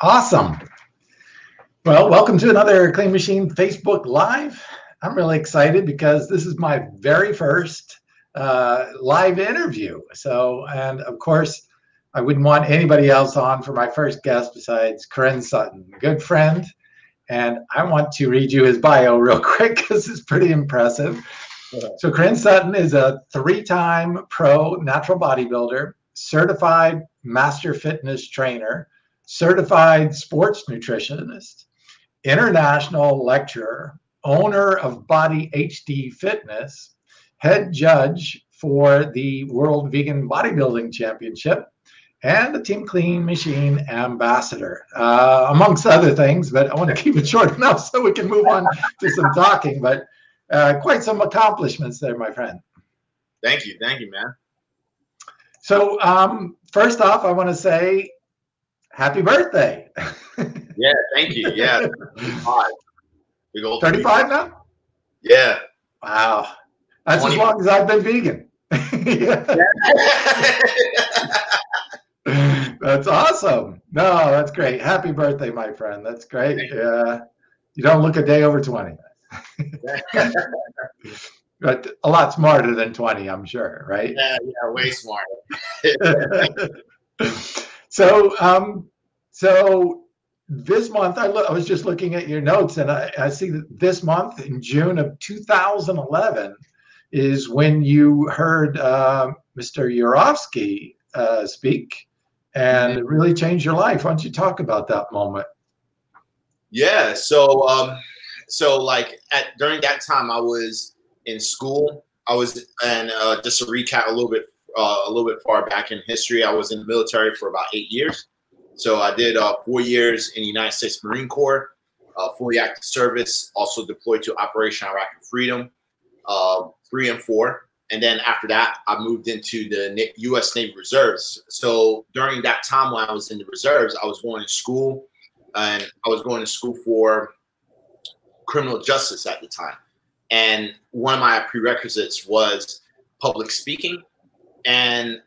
Awesome. Well, welcome to another Clean Machine Facebook Live. I'm really excited because this is my very first uh, live interview. So, and of course, I wouldn't want anybody else on for my first guest besides Korin Sutton, good friend. And I want to read you his bio real quick because it's pretty impressive. So, Korin Sutton is a three time pro natural bodybuilder, certified master fitness trainer, certified sports nutritionist, international lecturer, owner of Body HD Fitness, head judge for the World Vegan Bodybuilding Championship, and the Team Clean Machine ambassador, uh, amongst other things. But I want to keep it short enough so we can move on to some talking. But uh, quite some accomplishments there, my friend. Thank you. Thank you, man. So, um, first off, I want to say happy birthday. yeah, thank you. Yeah. Big old 35 now? Yeah. Wow. That's 20. as long as I've been vegan. that's awesome. No, that's great. Happy birthday, my friend. That's great. Yeah. You don't look a day over 20. but a lot smarter than 20, I'm sure, right? Yeah, yeah, way smarter. so, um, so this month, I, lo- I was just looking at your notes, and I, I see that this month in June of 2011 is when you heard uh, Mr. Yourofsky uh, speak, and mm-hmm. it really changed your life. Why don't you talk about that moment? Yeah. So, um, so like at during that time, I was in school. I was, and uh, just to recap a little bit, uh, a little bit far back in history, I was in the military for about eight years. So I did uh, four years in the United States Marine Corps, uh, fully active service, also deployed to Operation Iraqi Freedom, uh, three and four. And then after that, I moved into the U.S. Navy Reserves. So during that time when I was in the reserves, I was going to school, and I was going to school for criminal justice at the time. And one of my prerequisites was public speaking. And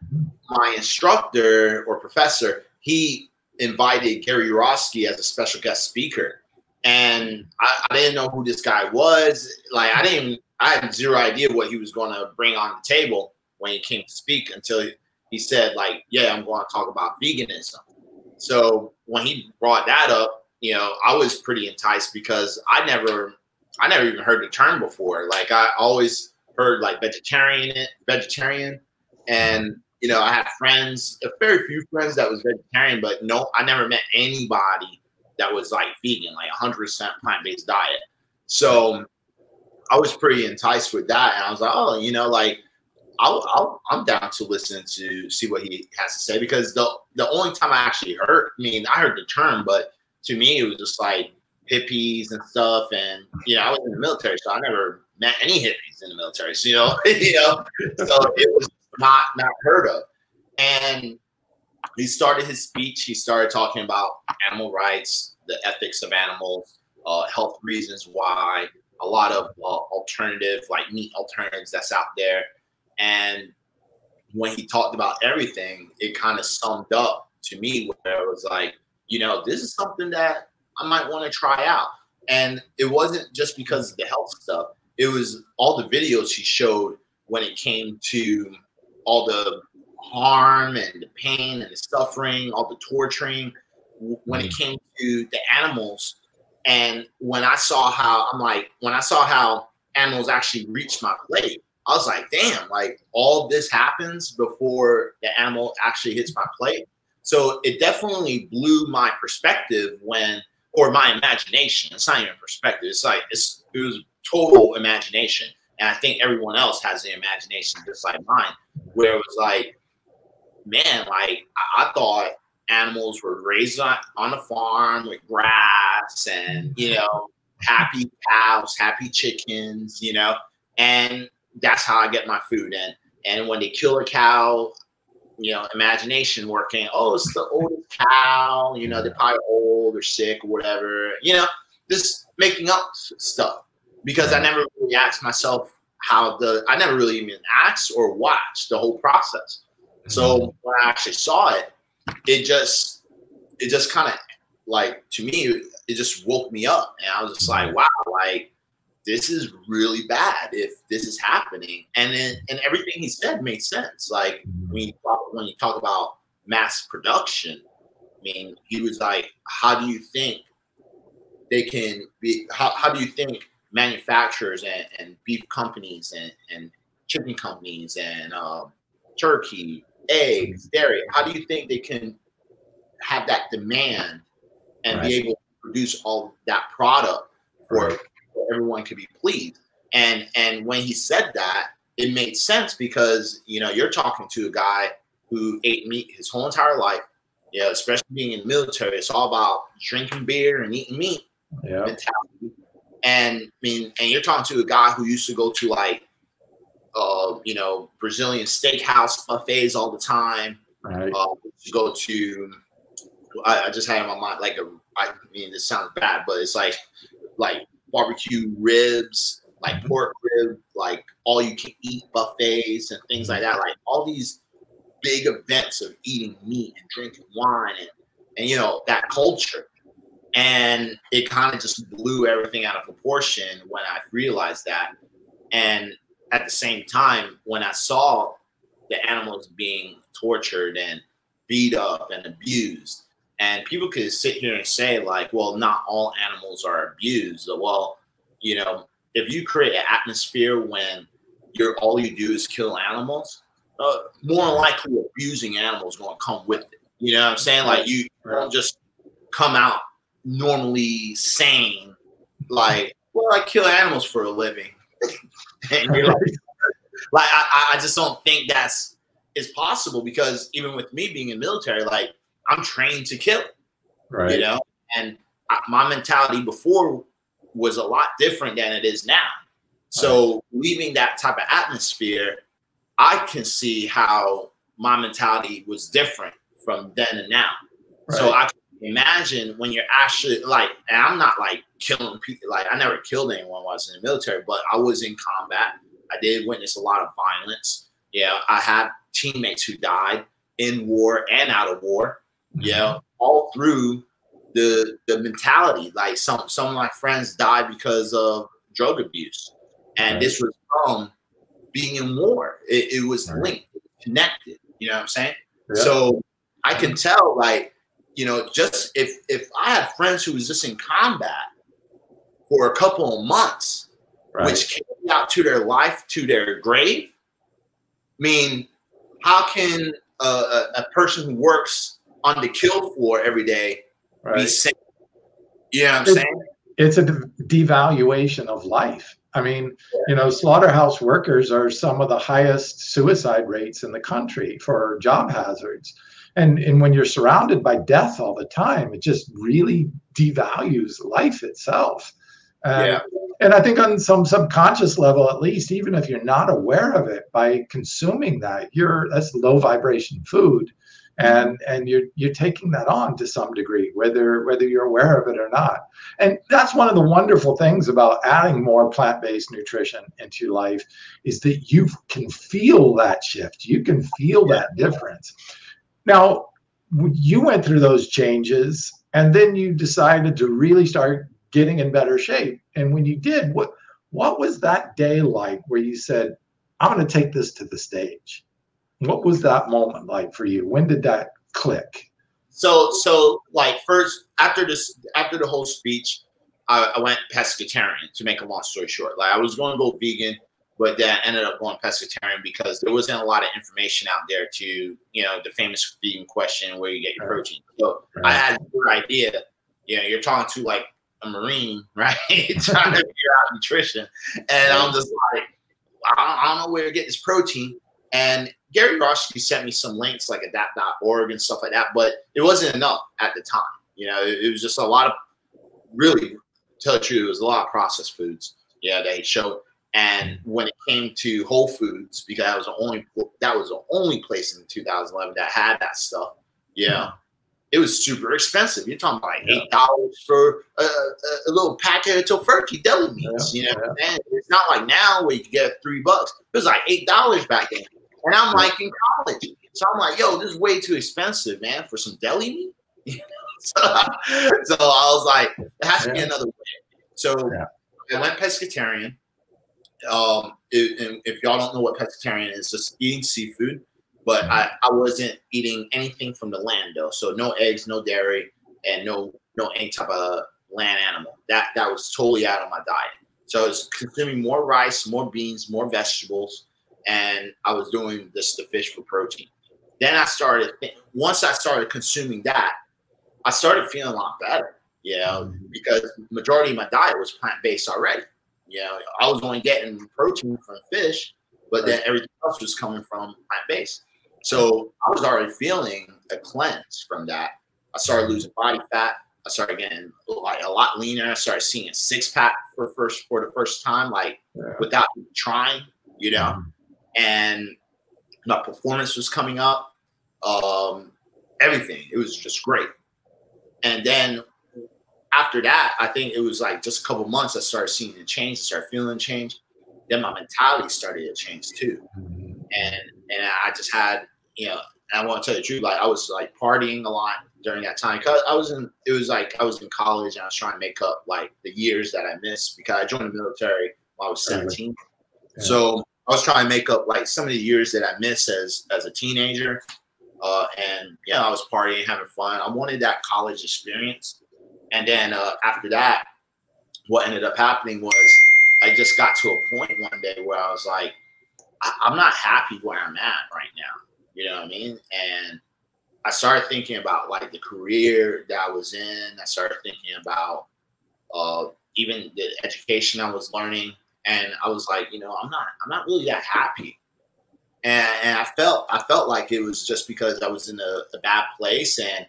my instructor or professor, he invited Gary Yourofsky as a special guest speaker. And I, I, didn't know who this guy was. Like I didn't, I had zero idea what he was going to bring on the table when he came to speak until he, he said, like, yeah, I'm going to talk about veganism. So when he brought that up, you know, I was pretty enticed because I never, I never even heard the term before. Like I always heard like vegetarian, vegetarian, and you know, I had friends, a very few friends that was vegetarian, but no, I never met anybody that was like vegan, like 100% plant based diet. So I was pretty enticed with that. And I was like, oh, you know, like, I'll, i am down to listen to see what he has to say because the the only time I actually heard, I mean, I heard the term, but to me it was just like hippies and stuff. And you know, I was in the military, so I never met any hippies in the military. So you know, you know, so it was not not heard of. And he started his speech. He started talking about animal rights, the ethics of animals, uh, health reasons why, a lot of uh, alternative like meat alternatives that's out there. And when he talked about everything, it kind of summed up to me where it was like, you know, this is something that I might want to try out. And it wasn't just because of the health stuff. It was all the videos he showed when it came to all the harm and the pain and the suffering, all the torturing when it mm. came to the animals. And when I saw how I'm like, when I saw how animals actually reached my plate, I was like, damn, like all this happens before the animal actually hits my plate. So it definitely blew my perspective when, or my imagination. It's not even perspective. It's like it's it was total imagination and I think everyone else has the imagination just like mine, where it was like, man, like I, I thought animals were raised on, on a farm with grass and, you know, happy cows, happy chickens, you know, and that's how I get my food. And, and when they kill a cow, you know, imagination working, oh, it's the oldest cow, you know, they're probably old or sick or whatever, you know, just making up stuff because I never really asked myself how the I never really even asked or watched the whole process. So mm-hmm. when I actually saw it, it just it just kind of like to me, it just woke me up, and I was just like, wow, like this is really bad if this is happening. And then and everything he said made sense. Like when you talk, when you talk about mass production, I mean, he was like, how do you think they can be? How, how do you think manufacturers and, and beef companies and, and chicken companies and um, turkey, eggs, dairy, how do you think they can have that demand and right. be able to produce all that product for, right. everyone to be pleased? And and when he said that, it made sense because you know you're talking to a guy who ate meat his whole entire life. Yeah, especially being in the military, it's all about drinking beer and eating meat. Yeah. And I mean, and you're talking to a guy who used to go to like, uh, you know, Brazilian steakhouse buffets all the time. Right. Uh, to go to, I, I just had in my mind like a. I mean, this sounds bad, but it's like, like barbecue ribs, like mm-hmm. pork rib, like all you can eat buffets and things like that. Like all these big events of eating meat and drinking wine and and you know that culture and it kind of just blew everything out of proportion when I realized that. And at the same time, when I saw the animals being tortured and beat up and abused, and people could sit here and say, like, well, not all animals are abused. Well, you know, if you create an atmosphere when you're all you do is kill animals, uh, more likely abusing animals going to come with it. You know what I'm saying? Like you don't just come out normally sane, like, well, I kill animals for a living. and you're like, like I, I just don't think that's is possible because even with me being in military, like I'm trained to kill, right? You know, and I, my mentality before was a lot different than it is now. So right. leaving that type of atmosphere, I can see how my mentality was different from then and now. Right. So I imagine when you're actually like, and I'm not like killing people, like I never killed anyone while I was in the military, but I was in combat. I did witness a lot of violence. Yeah, I had teammates who died in war and out of war. Mm-hmm. Yeah, all through the the mentality. Like some some of my friends died because of drug abuse, and right. this was from being in war. It, it was right. linked, connected. You know what I'm saying? Yeah. So I can tell like you know, just if if I had friends who was just in combat for a couple of months, right. which came out to their life, to their grave, I mean, how can a, a, person who works on the kill floor every day right. be safe? You know what I'm it's, saying? It's a devaluation of life. I mean, you know, slaughterhouse workers are some of the highest suicide rates in the country for job hazards and and when you're surrounded by death all the time it just really devalues life itself. Yeah. and i think on some subconscious level at least even if you're not aware of it by consuming that you're that's low vibration food. And and you're you're taking that on to some degree whether whether you're aware of it or not. And that's one of the wonderful things about adding more plant-based nutrition into your life is that you can feel that shift. You can feel that difference now, you went through those changes and then you decided to really start getting in better shape. And when you did, what what was that day like where you said, I'm going to take this to the stage? What was that moment like for you? When did that click? So, so like first after this, after the whole speech, I, I went pescatarian. To make a long story short, like I was going to go vegan but that ended up going pescatarian because there wasn't a lot of information out there to, you know, the famous vegan question where you get your protein. So right. I had a good idea. You know, you're talking to like a Marine, right? Trying to figure out nutrition. And I'm just like, I don't know where to get this protein. And Gary Yourofsky sent me some links like adaptt.org and stuff like that, but it wasn't enough at the time. You know, it, it was just a lot of really, tell the truth, it was a lot of processed foods. Yeah, they showed and when it came to Whole Foods, because that was the only that was the only place in 2011 that had that stuff. Yeah, it was super expensive. You're talking about like eight dollars for a, a, little packet of Tofurky deli meats. Yeah. You know, yeah. and it's not like now where you can get three bucks. It was like eight dollars back then, and I'm like in college, so I'm like, yo, this is way too expensive, man, for some deli meat. so, so I was like, there has to be another way. So. I went pescatarian. Um, and if y'all don't know what pescatarian is, just eating seafood. But. I, I wasn't eating anything from the land though. So no eggs, no dairy, and no no any type of land animal. That that was totally out of my diet. So I was consuming more rice, more beans, more vegetables, and I was doing this the fish for protein. Then I started once I started consuming that, I started feeling a lot better. You know, because majority of my diet was plant based already. You know, I was only getting protein from fish, but then everything else was coming from plant based. So I was already feeling a cleanse from that. I started losing body fat. I started getting like a lot leaner. I started seeing a six pack for first for the first time, like yeah. without trying, you know. And my performance was coming up. Um, everything. It was just great. And then after that, I think it was like just a couple months. I started seeing the change. I started feeling change. Then my mentality started to change too, mm-hmm. and and I just had you know. I want to tell you the truth. Like I was like partying a lot during that time. Cause I was in, it was like I was in college and I was trying to make up like the years that I missed because I joined the military when I was 17. Yeah. So I was trying to make up like some of the years that I missed as as a teenager. Uh, and yeah, I was partying, having fun. I wanted that college experience. And then uh, after that, what ended up happening was I just got to a point one day where I was like, I- I'm not happy where I'm at right now. You know what I mean? And I started thinking about like the career that I was in. I started thinking about uh, even the education I was learning, and I was like, you know, I'm not, I'm not really that happy. And, and I felt, I felt like it was just because I was in a, a bad place, and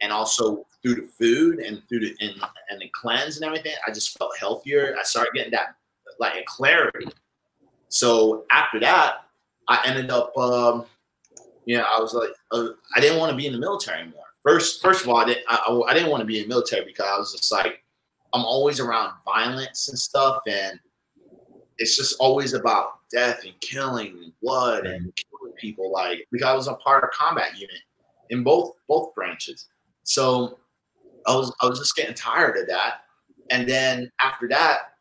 and also through the food and through the and, and the cleanse and everything, I just felt healthier. I started getting that like a clarity. So after that, I ended up um, you know, I was like, uh, I didn't want to be in the military anymore. First, first of all, I didn't, I, I didn't want to be in the military because I was just like, I'm always around violence and stuff, and it's just always about death and killing and blood and killing people. Like because I was a part of combat unit in both both branches, so I was I was just getting tired of that. And then after that,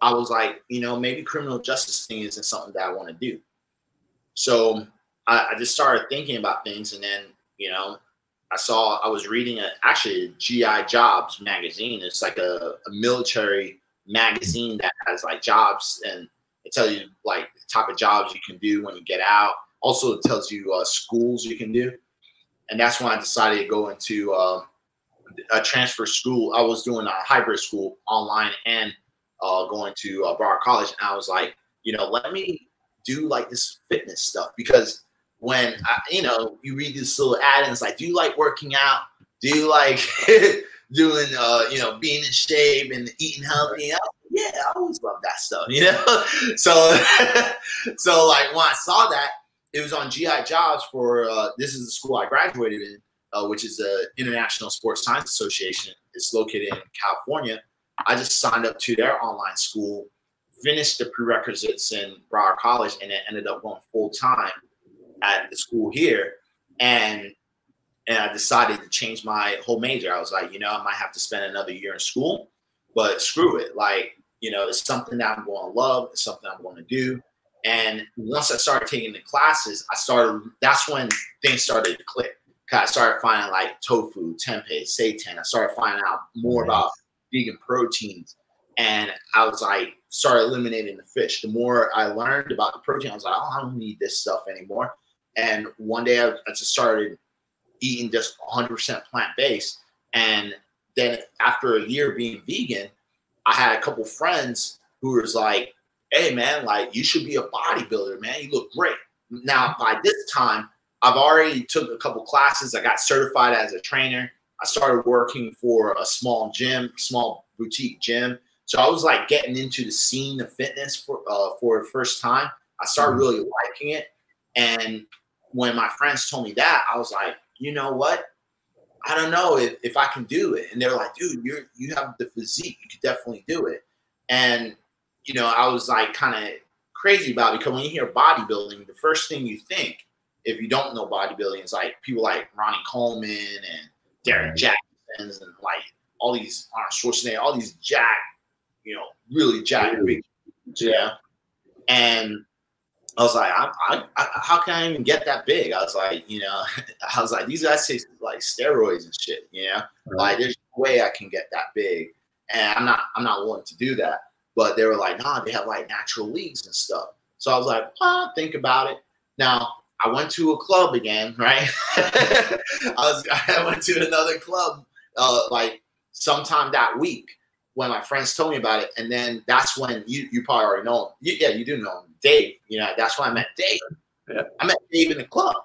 I was like, you know, maybe criminal justice thing isn't something that I want to do. So I, I just started thinking about things, and then you know, I saw I was reading a, actually a GI Jobs magazine. It's like a, a military magazine that has like jobs and it tells you like the type of jobs you can do when you get out. Also, it tells you uh, schools you can do, and that's when I decided to go into uh, a transfer school. I was doing a hybrid school online and uh, going to uh, Broward College, and I was like, you know, let me do like this fitness stuff because when I, you know you read this little ad and it's like, do you like working out? Do you like doing uh, you know being in shape and eating healthy? I, yeah, I always love that stuff, you know. so so like when I saw that, it was on GI Jobs for uh, this is the school I graduated in, uh, which is the International Sports Science Association. It's located in California. I just signed up to their online school, finished the prerequisites in Broward College, and then ended up going full time at the school here, and and I decided to change my whole major. I was like, you know, I might have to spend another year in school, but screw it. Like, you know, it's something that I'm going to love. It's something I'm going to do. And once I started taking the classes, I started. That's when things started to click. I started finding like tofu, tempeh, seitan. I started finding out more about vegan proteins, and I was like, started eliminating the fish. The more I learned about the protein, I was like, oh, I don't need this stuff anymore. And one day I, I just started eating just 100% plant based. And then after a year being vegan, I had a couple friends who was like, "Hey man, like you should be a bodybuilder, man. You look great." Now by this time, I've already took a couple classes. I got certified as a trainer. I started working for a small gym, small boutique gym. So I was like getting into the scene of fitness for uh, for the first time. I started mm-hmm. really liking it, and when my friends told me that, I was like, you know what? I don't know if, if I can do it. And they're like, dude, you're you have the physique. You could definitely do it. And you know, I was like kind of crazy about it because when you hear bodybuilding, the first thing you think, if you don't know bodybuilding, is like people like Ronnie Coleman and Dexter Jackson and like all these Arnold Schwarzenegger, all these jack, you know, really jack big, yeah. And I was like, I, I, I, how can I even get that big? I was like, you know, I was like, these guys take like steroids and shit, you know, right. like there's no way I can get that big, and I'm not, I'm not willing to do that. But they were like, nah, they have like natural leagues and stuff. So I was like, oh, think about it. Now I went to a club again, right? I was, I went to another club uh, like sometime that week when my friends told me about it, and then that's when you you probably already know him. You, yeah, you do know him, Dave. You know, that's when I met Dave. Yeah. I met Dave in the club,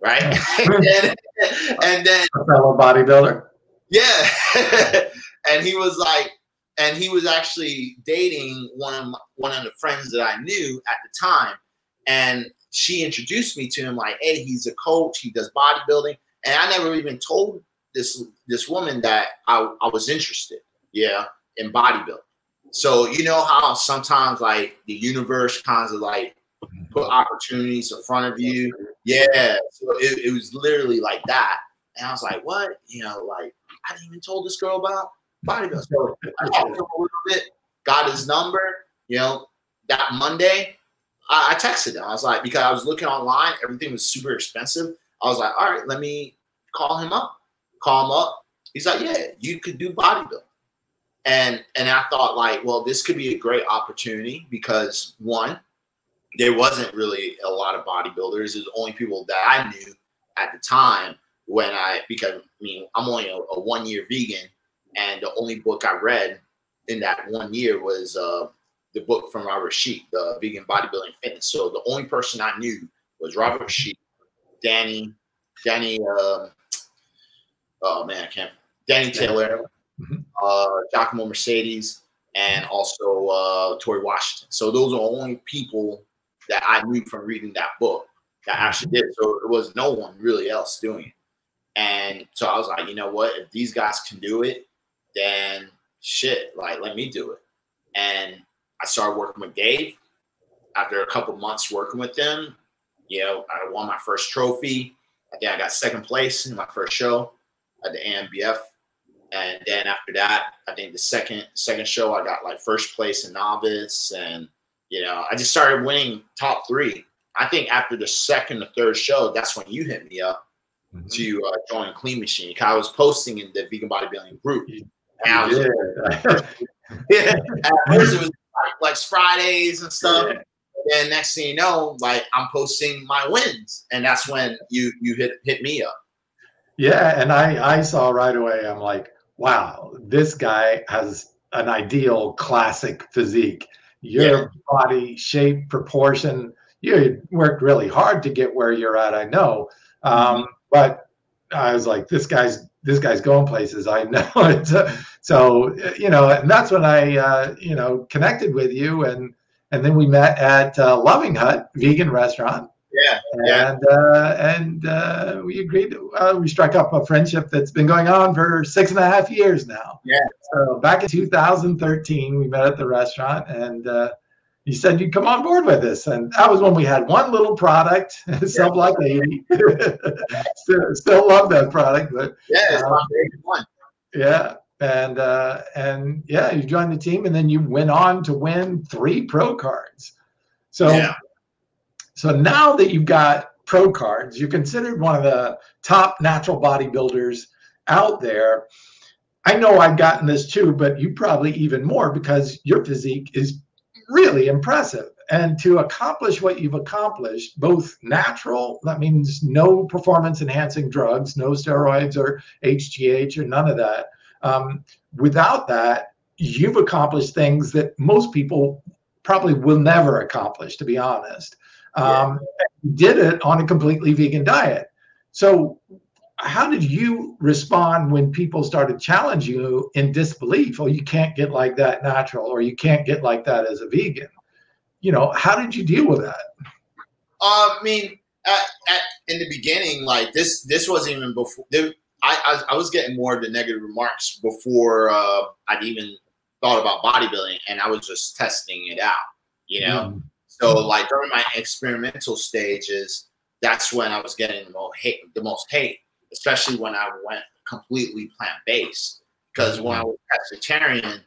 right? and, then, and then a fellow bodybuilder. Yeah, and he was like, and he was actually dating one of my, one of the friends that I knew at the time, and she introduced me to him like, hey, he's a coach, he does bodybuilding, and I never even told this this woman that I, I was interested, yeah, in bodybuilding. So you know how sometimes like the universe kinds of like put opportunities in front of you. Yeah. So it, it was literally like that. And I was like, what? You know, like I didn't even told this girl about bodybuilding. So I talked to him a little bit, got his number, you know, that Monday, I, I texted him. I was like, because I was looking online, everything was super expensive. I was like, all right, let me call him up. Call him up. He's like, yeah, you could do bodybuilding. And and I thought like, well, this could be a great opportunity because one, there wasn't really a lot of bodybuilders. Was only people that I knew at the time when I because I mean I'm only a, a one year vegan, and the only book I read in that one year was uh, the book from Robert Cheeke, the Vegan Bodybuilding Fitness. So the only person I knew was Robert Cheeke, Danny, Danny. Uh, oh man, I can't. Danny Taylor, mm-hmm. uh, Giacomo Marchese, and also uh, Torre Washington. So those are the only people that I knew from reading that book that actually did. So there was no one really else doing it. And so I was like, you know what? If these guys can do it, then shit, like let me do it. And I started working with Dave. After a couple months working with them, you know, I won my first trophy. I think I got second place in my first show at the AMBF. And then after that, I think the second second show I got like first place in novice, and you know I just started winning top three. I think after the second or third show, that's when you hit me up mm-hmm. to uh, join Clean Machine. I was posting in the vegan bodybuilding group. And was, yeah. yeah. At first it was like, Fridays and stuff. Yeah. And next thing you know, like I'm posting my wins, and that's when you you hit hit me up. Yeah, and I I saw right away. I'm like, wow, this guy has an ideal classic physique. Your yeah. body shape, proportion. You worked really hard to get where you're at. I know, um, mm-hmm. but I was like, this guy's this guy's going places. I know it. so you know, and that's when I uh, you know connected with you, and and then we met at uh, Loving Hut Vegan Restaurant, yeah, and yeah. Uh, and uh, we agreed. To, uh, we struck up a friendship that's been going on for six and a half years now. Yeah. So back in 2013, we met at the restaurant, and uh, you said you'd come on board with us, and that was when we had one little product, Sub Like 80. still, still love that product, but yeah, it's one. Yeah, and uh, and yeah, you joined the team, and then you went on to win three pro cards. So yeah. So now that you've got pro cards, you're considered one of the top natural bodybuilders out there. I know I've gotten this too, but you probably even more because your physique is really impressive. And to accomplish what you've accomplished, both natural, that means no performance enhancing drugs, no steroids or HGH or none of that. Um, without that, you've accomplished things that most people probably will never accomplish, to be honest. Um, yeah. Did it on a completely vegan diet. So, how did you respond when people started challenging you in disbelief? Oh, you can't get like that natural, or you can't get like that as a vegan. You know, how did you deal with that? Uh, I mean, at, at, in the beginning, like this, this wasn't even before. There, I, I, I, was getting more of the negative remarks before uh, I'd even thought about bodybuilding, and I was just testing it out. You know, mm. So like during my experimental stages, that's when I was getting the most hate, the most hate, especially when I went completely plant based because when I was pescatarian,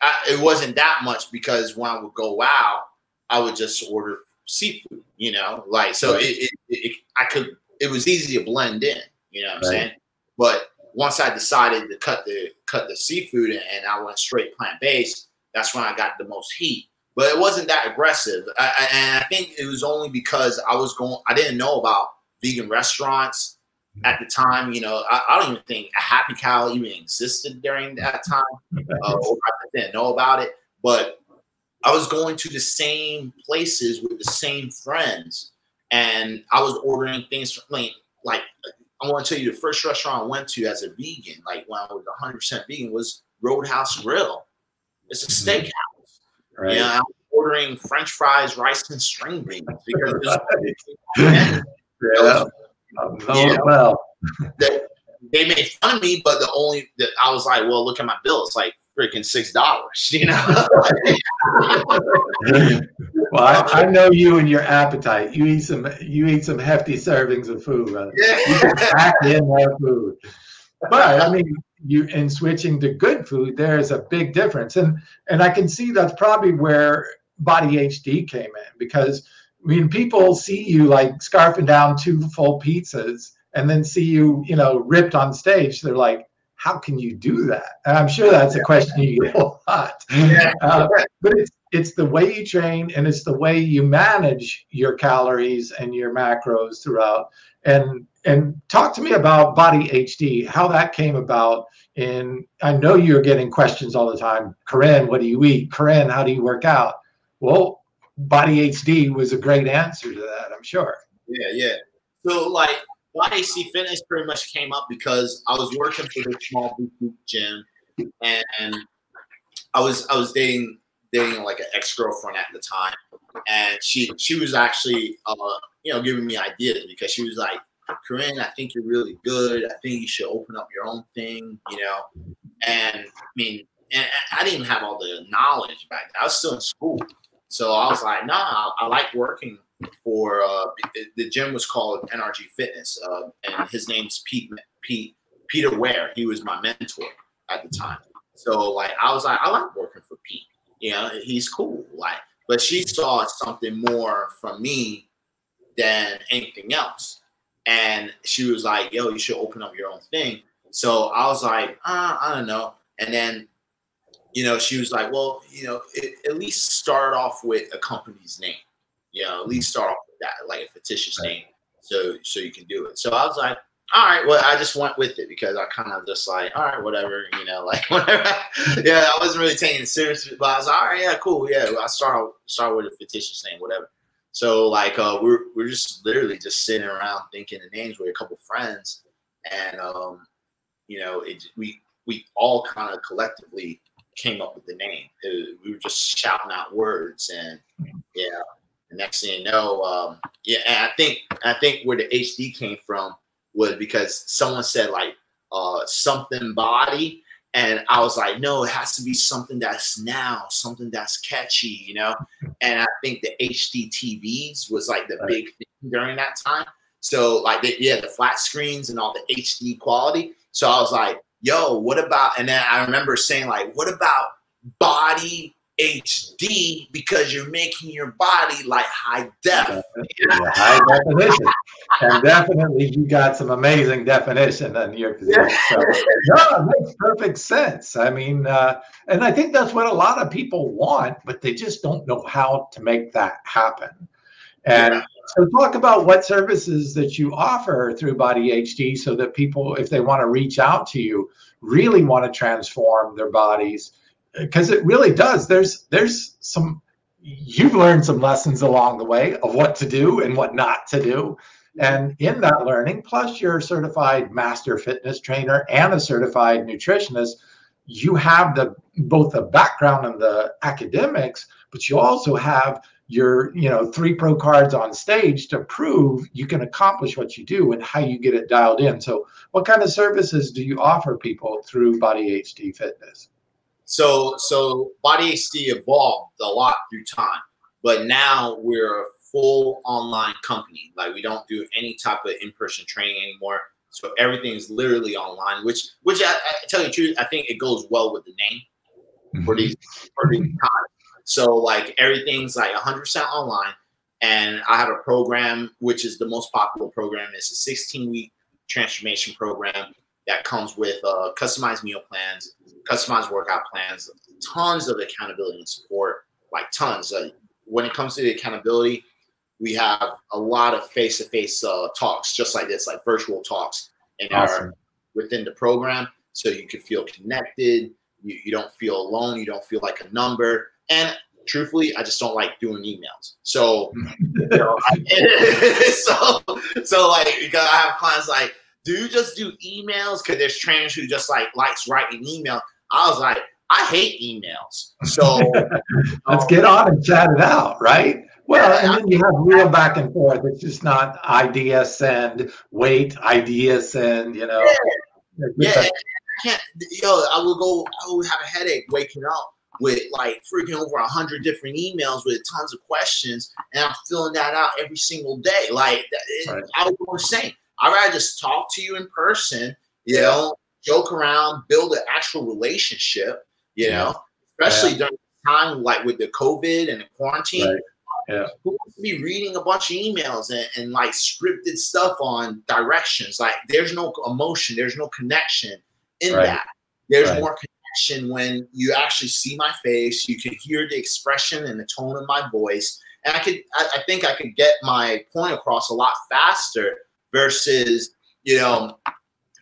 I, it wasn't that much because when I would go out, I would just order seafood, you know, like so right. it, it, it, I could it was easy to blend in, you know what I'm right. saying? But once I decided to cut the cut the seafood and I went straight plant based, that's when I got the most heat. But it wasn't that aggressive, I, I, and I think it was only because I was going. I didn't know about vegan restaurants at the time. You know, I, I don't even think a Happy Cow even existed during that time. Uh, I didn't know about it, but I was going to the same places with the same friends, and I was ordering things from like, like I want to tell you the first restaurant I went to as a vegan, like when I was 100 percent vegan, was Roadhouse Grill. It's a mm-hmm. steakhouse. Right. Yeah, I'm ordering French fries, rice, and string beans because yeah. Oh, yeah. well. they, they made fun of me, but the only that I was like, well, look at my bill. It's like freaking six dollars, you know. well, I, I, know you and your appetite. You eat some, you eat some hefty servings of food. Brother. Yeah. You pack in that food. But I mean, you in switching to good food, there is a big difference, and and I can see that's probably where Body HD came in because I mean, people see you like scarfing down two full pizzas and then see you, you know, ripped on stage. They're like, how can you do that? And I'm sure that's a question you get a lot. Yeah. Uh, but it's it's the way you train and it's the way you manage your calories and your macros throughout. And and talk to me about Body HD, how that came about. And I know you're getting questions all the time. Korin, what do you eat? Korin, how do you work out? Well, Body HD was a great answer to that, I'm sure. Yeah, yeah. So like YAC Fitness pretty much came up because I was working for this small boutique gym, and I was I was dating dating like an ex girlfriend at the time, and she she was actually uh, you know giving me ideas because she was like, Korin, I think you're really good. I think you should open up your own thing, you know. And I mean, and I didn't have all the knowledge back then. I was still in school, so I was like, nah, I like working for uh, the gym was called NRG Fitness, uh, and his name's Pete Pete Peter Ware. He was my mentor at the time. So like I was like, I like working for Pete. You know, he's cool. Like, but she saw something more from me than anything else. And she was like, yo, you should open up your own thing. So I was like, uh, I don't know. And then, you know, she was like, well, you know, it, at least start off with a company's name you know, at least start off with that, like a fictitious right. name, so so you can do it. So I was like, all right, well, I just went with it because I kind of just like, all right, whatever, you know, like whatever. yeah, I wasn't really taking it seriously, but I was like, all right, yeah, cool, yeah. I start start with a fictitious name, whatever. So like, uh, we're we're just literally just sitting around thinking the names with a couple friends, and um, you know, it we we all kind of collectively came up with the name. It, we were just shouting out words, and yeah, the next thing you know, um, yeah, and I think I think where the HD came from was because someone said like uh, something body, and I was like, no, it has to be something that's now, something that's catchy, you know. And I think the HD TVs was like the big thing during that time. So like, the, yeah, the flat screens and all the HD quality. So I was like, yo, what about? And then I remember saying like, what about body HD because you're making your body like high def. Yeah, high definition. and definitely you got some amazing definition in your position. So, it makes perfect sense. I mean, uh, and I think that's what a lot of people want, but they just don't know how to make that happen. And so talk about what services that you offer through Body HD so that people, if they want to reach out to you, really want to transform their bodies uh, because it really does. There's there's some you've learned some lessons along the way of what to do and what not to do. And in that learning, plus you're a certified master fitness trainer and a certified nutritionist, you have the both the background and the academics, but you also have your you know three pro cards on stage to prove you can accomplish what you do and how you get it dialed in. So, what kind of services do you offer people through Body HD Fitness? So so Body HD evolved a lot through time, but now we're a full online company. Like we don't do any type of in-person training anymore. So everything is literally online, which which I, I tell you the truth, I think it goes well with the name mm-hmm. for these for these times. So like everything's like 100% online, and I have a program which is the most popular program. It's a 16 week transformation program that comes with uh, customized meal plans, customized workout plans, tons of accountability and support, like tons. Uh, when it comes to the accountability, we have a lot of face-to-face uh, talks, just like this, like virtual talks in awesome. our within the program, so you can feel connected. You, you don't feel alone. You don't feel like a number. And truthfully, I just don't like doing emails. So, you know, I, so, so like because I have clients like, do you just do emails? Because there's trainers who just like likes writing email. I was like, I hate emails. So let's um, get on and chat it out, right? Well, and then you have real back and forth. It's just not idea send, wait, idea send, you know. Yeah, yeah I can't, yo, I will go, I will have a headache waking up with like freaking over a hundred different emails with tons of questions, and I'm filling that out every single day. Like, right. I was saying, I'd rather just talk to you in person, you yeah. know, joke around, build an actual relationship, you know, especially yeah. during time like with the COVID and the quarantine. Right. Yeah. Who wants to be reading a bunch of emails and, and like scripted stuff on directions? Like there's no emotion, there's no connection in right. that. There's right. more connection when you actually see my face, you can hear the expression and the tone of my voice. And I could I, I think I could get my point across a lot faster versus, you know,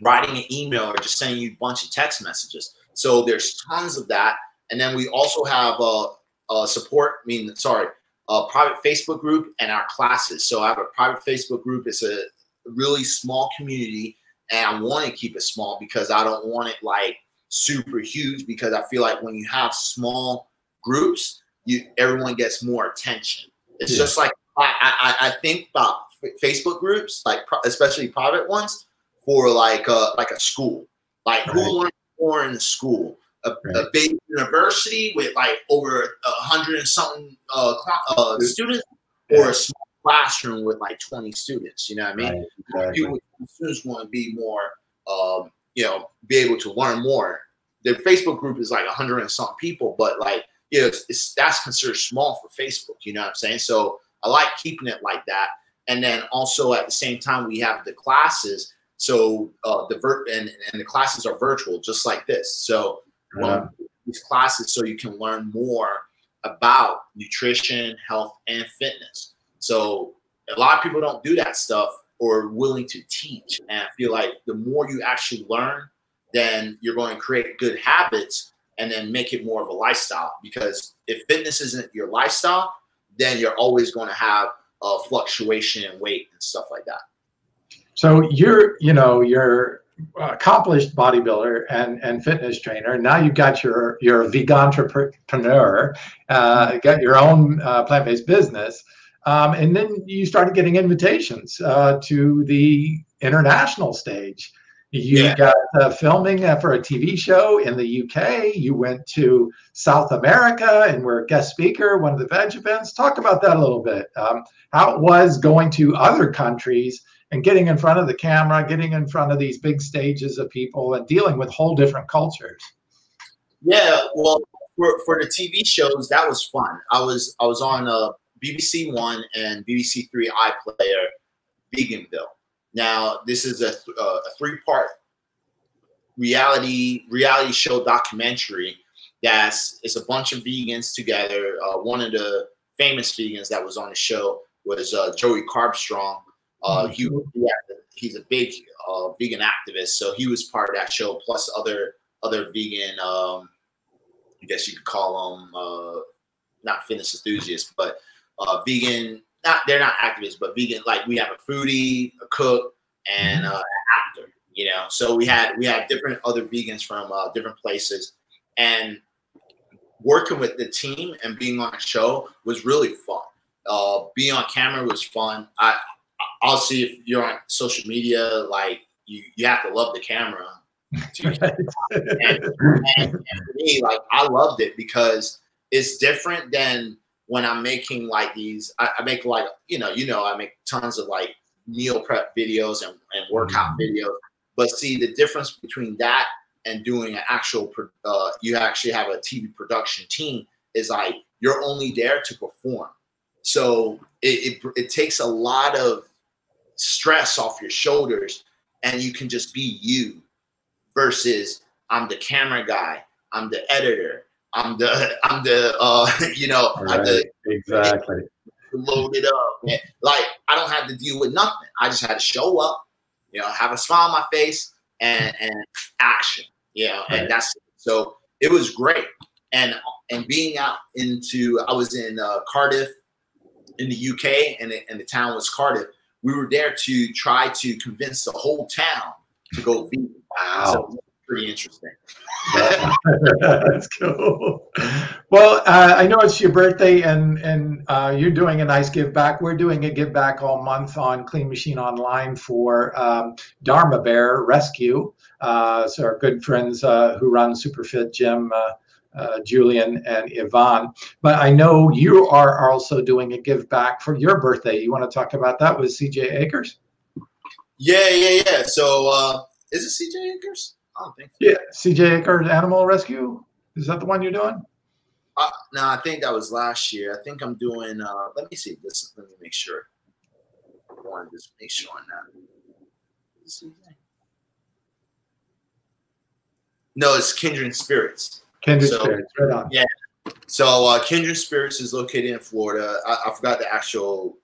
writing an email or just sending you a bunch of text messages. So there's tons of that. And then we also have a, a support, I mean, sorry, a private Facebook group and our classes. So I have a private Facebook group. It's a really small community, and I want to keep it small because I don't want it like super huge. Because I feel like when you have small groups, you everyone gets more attention. It's yeah. just like I, I, I think about Facebook groups, like especially private ones, for like a, like a school. Like right. who learns more in the school? a, right. a big university with like over a hundred and something uh, uh, students, yeah. or a small classroom with like twenty students. You know what I mean? Right. Exactly. students want to be more, um, you know, be able to learn more. The Facebook group is like a hundred and something people, but like you know, it's, it's, that's considered small for Facebook. You know what I'm saying? So I like keeping it like that. And then also at the same time, we have the classes. So uh, the ver- and, and the classes are virtual, just like this. So yeah. these classes so you can learn more about nutrition, health, and fitness. So a lot of people don't do that stuff or willing to teach. And I feel like the more you actually learn, then you're going to create good habits and then make it more of a lifestyle. Because if fitness isn't your lifestyle, then you're always going to have a fluctuation in weight and stuff like that. So you're, you know, you're accomplished bodybuilder and, and fitness trainer. Now you've got your your vegan entrepreneur, uh, got your own uh, plant based business, um, and then you started getting invitations uh, to the international stage. You yeah. got uh, filming uh, for a TV show in the UK. You went to South America and were a guest speaker, one of the veg events. Talk about that a little bit. Um, how it was going to other countries and getting in front of the camera, getting in front of these big stages of people and dealing with whole different cultures. Yeah, well, for, for the TV shows, that was fun. I was I was on uh, BBC One and BBC Three iPlayer, Veganville. Now, this is a, uh, a three part reality reality show documentary. That's it's a bunch of vegans together. Uh, one of the famous vegans that was on the show was uh, Joey Carbstrong, uh, he, yeah, he's a big uh, vegan activist, so he was part of that show. Plus other other vegan, um, I guess you could call them uh, not fitness enthusiasts, but uh, vegan. Not they're not activists, but vegan. Like we have a foodie, a cook, and mm-hmm. uh, an actor. You know, so we had we had different other vegans from uh, different places, and working with the team and being on a show was really fun. Uh, being on camera was fun. I I'll see if you're on social media, like you, you have to love the camera. and, and, and, for me, like I loved it because it's different than when I'm making like these. I, I, make like you know, you know, I make tons of like meal prep videos and, and workout mm-hmm. videos. But see the difference between that and doing an actual, uh, you actually have a TV production team is like you're only there to perform. So it, it, it takes a lot of stress off your shoulders and you can just be you versus I'm the camera guy, I'm the editor, I'm the I'm the uh you know right. I'm the exactly loaded up. Like I don't have to deal with nothing. I just had to show up, you know, have a smile on my face and and action. You know, right. and that's so it was great. And and being out into I was in uh, Cardiff in the UK and, it, and the town was Cardiff. We were there to try to convince the whole town to go vegan. Wow. So, pretty interesting. That's cool. Well, uh, I know it's your birthday, and and uh, you're doing a nice give back. We're doing a give back all month on Clean Machine Online for um, Dharma Bear Rescue. Uh, so our good friends uh, who run Superfit Gym. Uh, uh, Julian and Yvonne. But I know you are also doing a give back for your birthday. You want to talk about that with CJ Acres? Yeah, yeah, yeah. So is it CJ Acres? I don't think so. Yeah, CJ Acres Animal Rescue. Is that the one you're doing? Uh, no, I think that was last year. I think I'm doing. Uh, let me see this. Let me make sure. I want to just make sure on that. No, it's Kindred Spirits. Kindred so, Spirits, right on. Yeah. So uh, Kindred Spirits is located in Florida. I, I forgot the actual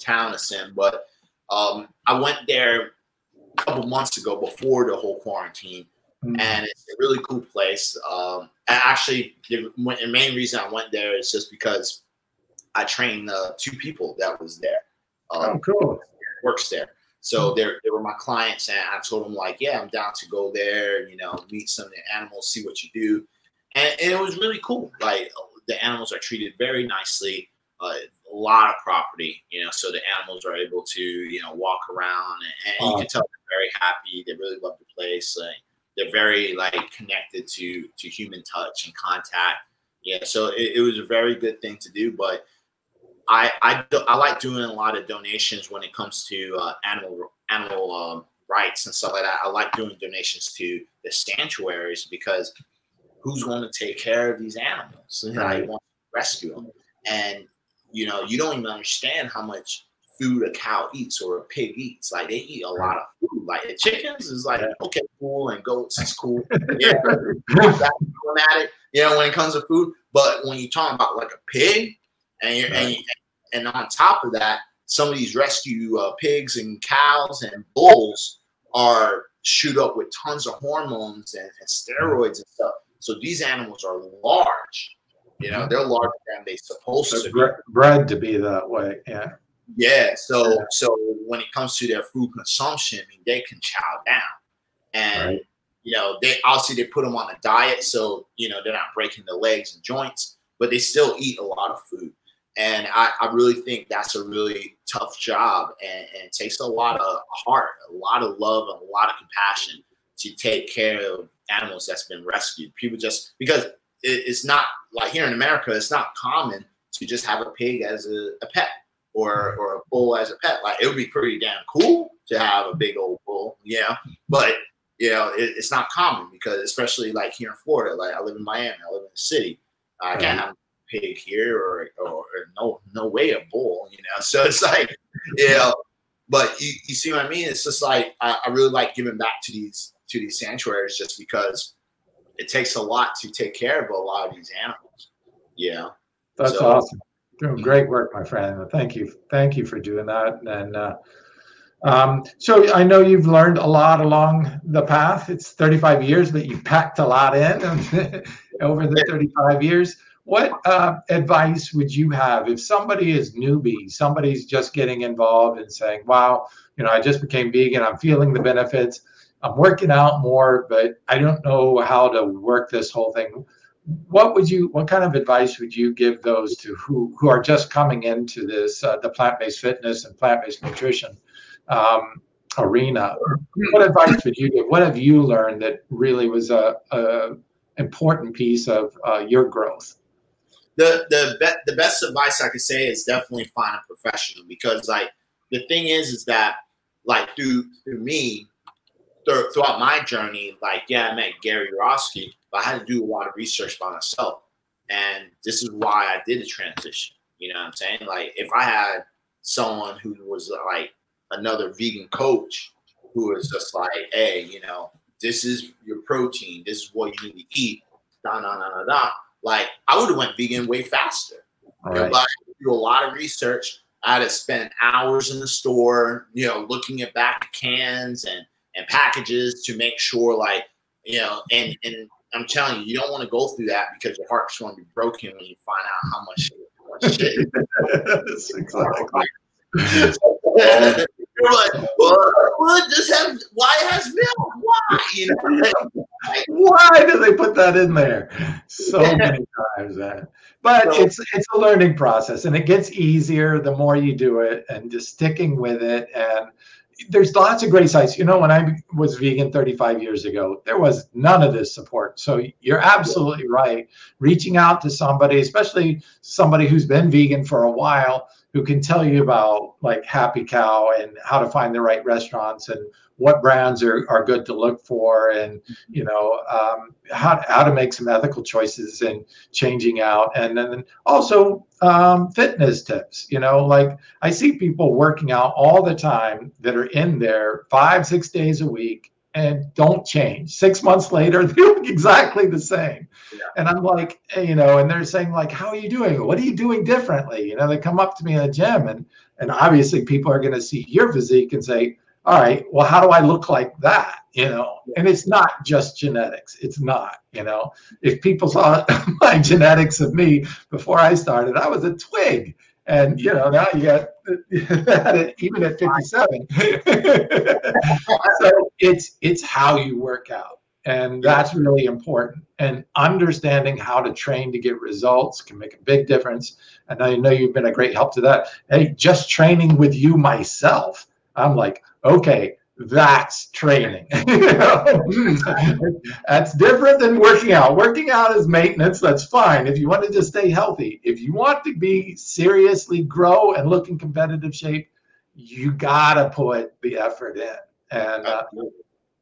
town it's in, but um, I went there a couple months ago before the whole quarantine mm-hmm. and it's a really cool place. Um, actually, the, the, main reason I went there is just because I trained uh, two people that was there. Um, oh, cool. Works there. So mm-hmm. they were my clients, and I told them like, yeah, I'm down to go there. You know, meet some of the animals, see what you do, and, and it was really cool. Like the animals are treated very nicely. Uh, a lot of property, you know, so the animals are able to, you know, walk around, and, and you can tell they're very happy. They really love the place. Like, they're very like connected to to human touch and contact. Yeah, so it, it was a very good thing to do. But I I, I like doing a lot of donations when it comes to uh, animal animal um, rights and stuff like that. I like doing donations to the sanctuaries because who's going to take care of these animals? Right. I want to rescue them, and you know you don't even understand how much food a cow eats or a pig eats. Like they eat a lot of food. Like the chickens is like okay, cool, and goats is cool. Yeah, problematic. You know, when it comes to food, but when you talk about like a pig, and you're, and, and on top of that, some of these rescue uh, pigs and cows and bulls are shoot up with tons of hormones and, and steroids and stuff. So these animals are large. You know, they're larger than they're supposed they're to be. Bred to be that way. Yeah. Yeah. So yeah. so when it comes to their food consumption, I mean, they can chow down, and right. you know they obviously they put them on a diet, so you know they're not breaking the legs and joints, but they still eat a lot of food. And I, I really think that's a really tough job, and, and takes a lot of heart, a lot of love, and a lot of compassion to take care of animals that's been rescued. People just because it, it's not like here in America, it's not common to just have a pig as a, a pet or or a bull as a pet. Like it would be pretty damn cool to have a big old bull, yeah. But you know, it, it's not common because especially like here in Florida, like I live in Miami, I live in the city. I can't have a pig here or, or, or no no way a bull, you know. So it's like, you know, but you, you see what I mean? It's just like I, I really like giving back to these to these sanctuaries just because it takes a lot to take care of a lot of these animals. Yeah. That's so, awesome. Doing great work, my friend. Thank you. Thank you for doing that. And uh, um, so I know you've learned a lot along the path. It's 35 years, but you packed a lot in over the 35 years. What uh, advice would you have if somebody is newbie, somebody's just getting involved and saying, wow, you know, I just became vegan, I'm feeling the benefits, I'm working out more, but I don't know how to work this whole thing what would you what kind of advice would you give those to who who are just coming into this uh, the plant-based fitness and plant-based nutrition um, arena? What advice would you give? What have you learned that really was a, a important piece of uh, your growth? The the be- the best advice i could say is definitely find a professional because like the thing is is that like through through me, th- throughout my journey, like yeah, I met Gary Yourofsky, but I had to do a lot of research by myself, and this is why I did the transition. You know what I'm saying? Like if I had someone who was like another vegan coach who was just like, hey, you know, this is your protein, this is what you need to eat, da da da da da. Like I would have went vegan way faster. Right. But I do a lot of research. I had to spend hours in the store, you know, looking at back cans and and packages to make sure, like, you know, and and I'm telling you, you don't want to go through that because your heart's going to be broken when you find out how much, how much shit. exactly. You're like, what? what? Just have why has milk? Why? You know? why do they put that in there? So many times that. But so, it's it's a learning process and it gets easier the more you do it and just sticking with it. And there's lots of great sites. You know, when I was vegan 35 years ago, there was none of this support. So you're absolutely right. Reaching out to somebody, especially somebody who's been vegan for a while, who can tell you about like Happy Cow and how to find the right restaurants and what brands are, are good to look for and you know um, how, how to make some ethical choices and changing out and then also um, fitness tips you know like i see people working out all the time that are in there five six days a week and don't change. Six months later, they look exactly the same. Yeah. And I'm like, you know, and they're saying like, how are you doing? What are you doing differently? You know, they come up to me in the gym and and obviously people are going to see your physique and say, all right, well, how do I look like that? You know, and it's not just genetics. It's not, you know, if people saw my genetics of me before I started, I was a twig. And you know now you got even at 57. so it's it's how you work out, and that's really important. And understanding how to train to get results can make a big difference. And I know you've been a great help to that. Hey, just training with you myself, I'm like, okay, that's training. that's different than working out. Working out is maintenance. That's fine if you want to just stay healthy. If you want to be seriously grow and look in competitive shape, you gotta put the effort in. And uh,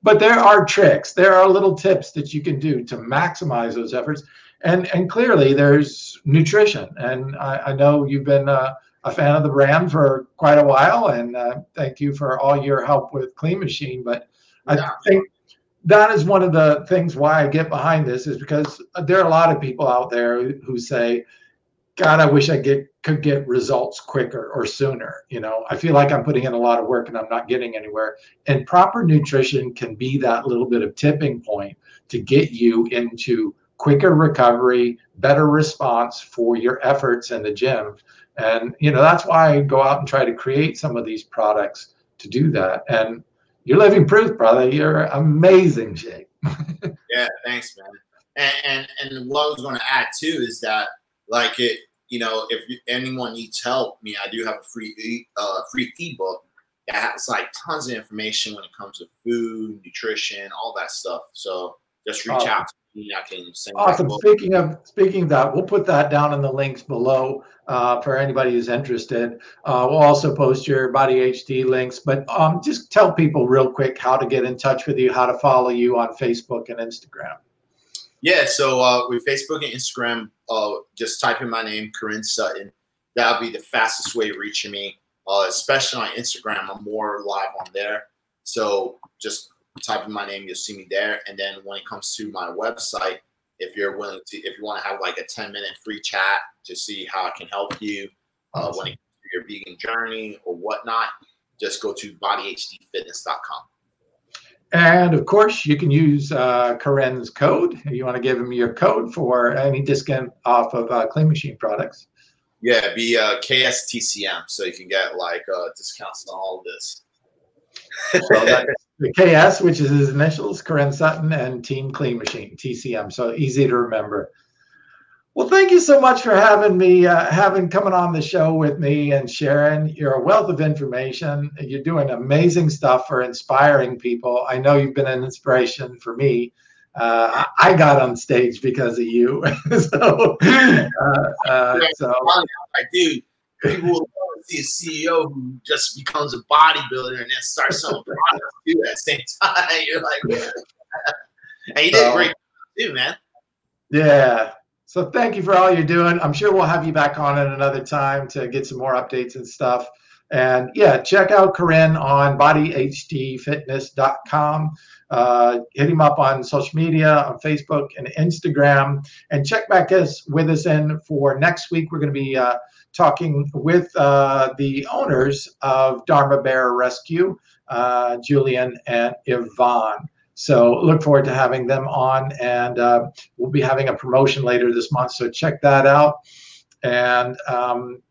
but there are tricks. There are little tips that you can do to maximize those efforts. And and clearly there's nutrition. And I, I know you've been. Uh, a fan of the brand for quite a while, and uh, thank you for all your help with Clean Machine. But I yeah. think that is one of the things why I get behind this is because there are a lot of people out there who say, "God, I wish I get could get results quicker or sooner." You know, I feel like I'm putting in a lot of work and I'm not getting anywhere. And proper nutrition can be that little bit of tipping point to get you into quicker recovery, better response for your efforts in the gym and you know that's why I go out and try to create some of these products to do that. And you're living proof, brother. You're amazing shape. yeah, thanks, man. And, and and what I was going to add too is that like it, you know, if anyone needs help, me, I do have a free e, uh, free ebook that has like tons of information when it comes to food, nutrition, all that stuff. So just reach out to I can send awesome. Speaking of speaking of that, we'll put that down in the links below uh, for anybody who's interested. Uh, we'll also post your Body HD links, but um, just tell people real quick how to get in touch with you, how to follow you on Facebook and Instagram. Yeah, so uh, with Facebook and Instagram, uh, just type in my name, Korin Sutton. That'll be the fastest way of reaching me. Uh, especially on Instagram, I'm more live on there. So just type in my name, you'll see me there. And then when it comes to my website, if you're willing to, if you want to have like a 10 minute free chat to see how I can help you uh, when it comes to your vegan journey or whatnot, just go to bodyhdfitness.com. And of course, you can use uh, Korin's code. If you want to give him your code for any discount off of uh, Clean Machine products. Yeah, be uh, KSTCM, so you can get like uh, discounts on all of this. so the KS, which is his initials, Korin Sutton, and Team Clean Machine, TCM. So easy to remember. Well, thank you so much for having me, uh, having coming on the show with me and sharing. You're a wealth of information. You're doing amazing stuff for inspiring people. I know you've been an inspiration for me. Uh, I got on stage because of you. so, uh, uh, so I do. People will see a CEO who just becomes a bodybuilder and then starts selling too at the same time. You're like, and you did great too, man. Yeah. So thank you for all you're doing. I'm sure we'll have you back on at another time to get some more updates and stuff. And yeah, check out Korin on bodyhdfitness.com. Uh, hit him up on social media, on Facebook and Instagram. And check back us with us in for next week. We're going to be uh, talking with uh, the owners of Dharma Bear Rescue, uh, Julian and Yvonne. So look forward to having them on, and uh, we'll be having a promotion later this month. So check that out. And um,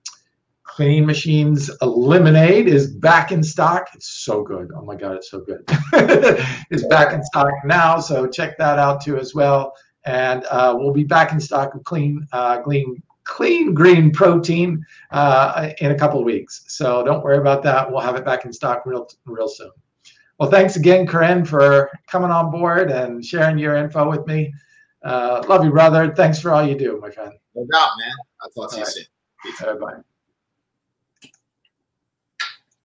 Clean Machines Lemonade is back in stock. It's so good. Oh my God, it's so good. it's back in stock now, so check that out too as well. And uh, we'll be back in stock of clean, uh, clean, clean green protein uh, in a couple of weeks. So don't worry about that. We'll have it back in stock real, real soon. Well, thanks again, Korin, for coming on board and sharing your info with me. Uh, love you, brother. Thanks for all you do, my friend. No doubt, man. I'll talk to all you right. soon. Bye bye.